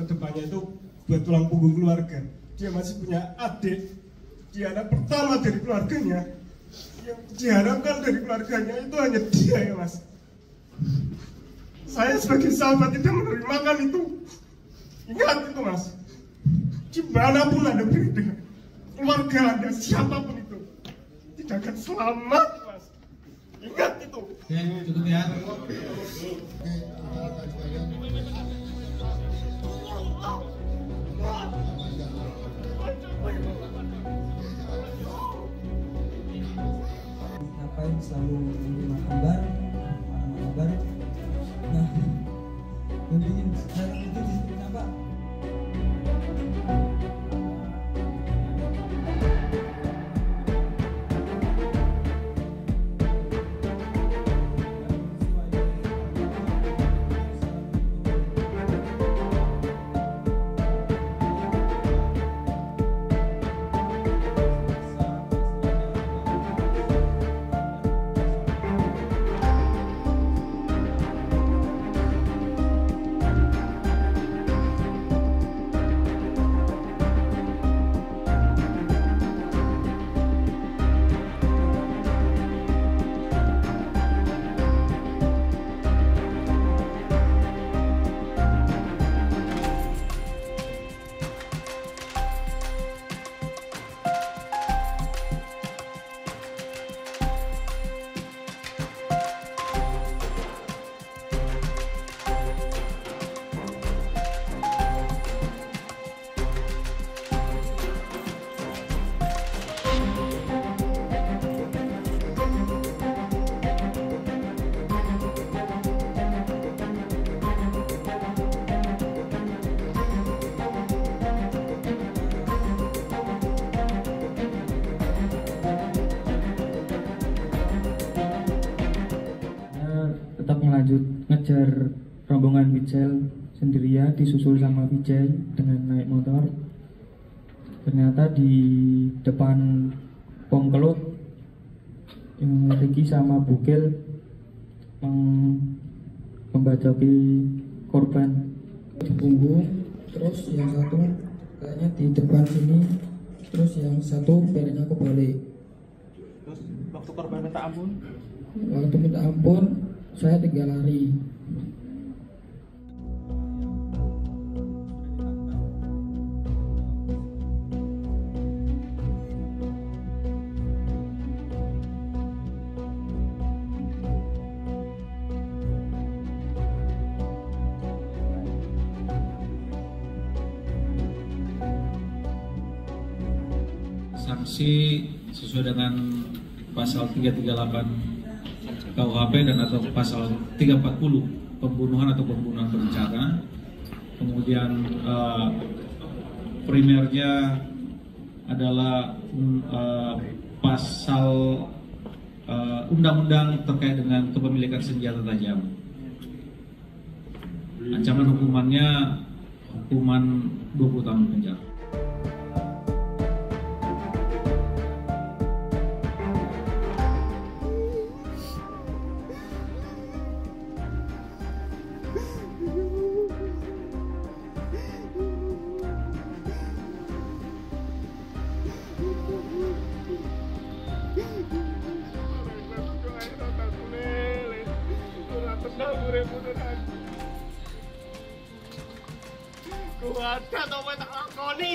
ke depannya itu buat tulang punggung keluarga. Dia masih punya adik dia anak pertama dari keluarganya. Yang diharapkan dari keluarganya itu hanya dia ya mas. Saya sebagai sahabat tidak menerimakan itu. Ingat itu mas. Di mana pun anda berada keluarga anda siapa pun itu tidak akan selamat mas. Ingat itu. Oke, cukup ya. Ngapain selalu menerima kabar mana kabar nah yang bikin sekarang itu apa melanjut ngejar rombongan Wijel sendirian disusul sama Vijay dengan naik motor. Ternyata di depan pom kelut yang Ricky sama Bukil meng- membacoki korban. Di punggung terus yang satu kayaknya di depan sini terus yang satu peleknya kebalik. Terus waktu korban minta ampun, waktu minta ampun saya tinggal lari. Sanksi sesuai dengan pasal 338 KUHP dan atau pasal 340 pembunuhan atau pembunuhan berencana. Kemudian eh, primernya adalah eh, pasal eh, undang-undang terkait dengan kepemilikan senjata tajam. Ancaman hukumannya hukuman 20 tahun penjara. Ku ada tau tak lakoni.